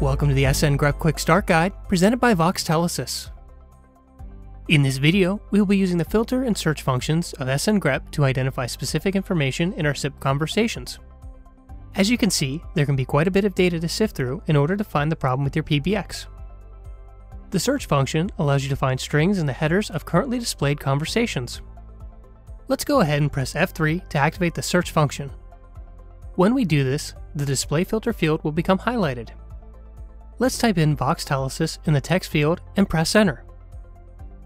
Welcome to the SNGrep Quick Start Guide presented by Voxtelesys. In this video, we will be using the filter and search functions of SNGrep to identify specific information in our SIP conversations. As you can see, there can be quite a bit of data to sift through in order to find the problem with your PBX. The search function allows you to find strings in the headers of currently displayed conversations. Let's go ahead and press F3 to activate the search function. When we do this, the display filter field will become highlighted. Let's type in Voxtelesys in the text field and press enter.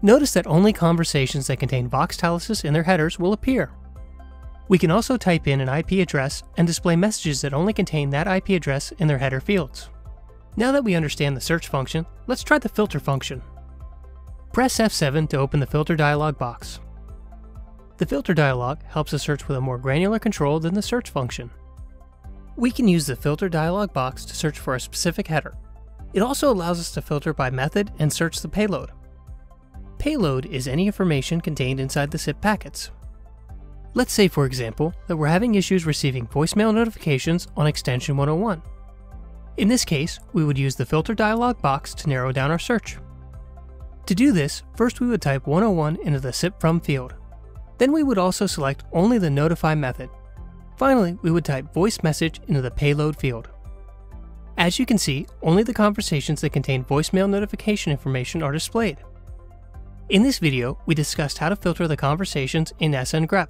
Notice that only conversations that contain Voxtelesys in their headers will appear. We can also type in an IP address and display messages that only contain that IP address in their header fields. Now that we understand the search function, let's try the filter function. Press F7 to open the filter dialog box. The filter dialog helps us search with a more granular control than the search function. We can use the filter dialog box to search for a specific header. It also allows us to filter by method and search the payload. Payload is any information contained inside the SIP packets. Let's say, for example, that we're having issues receiving voicemail notifications on extension 101. In this case, we would use the filter dialog box to narrow down our search. To do this, first we would type 101 into the SIP from field. Then we would also select only the notify method. Finally, we would type voice message into the payload field. As you can see, only the conversations that contain voicemail notification information are displayed. In this video, we discussed how to filter the conversations in SNGrep.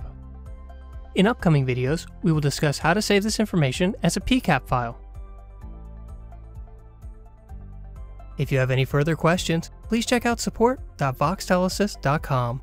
In upcoming videos, we will discuss how to save this information as a PCAP file. If you have any further questions, please check out support.voxtelesys.com.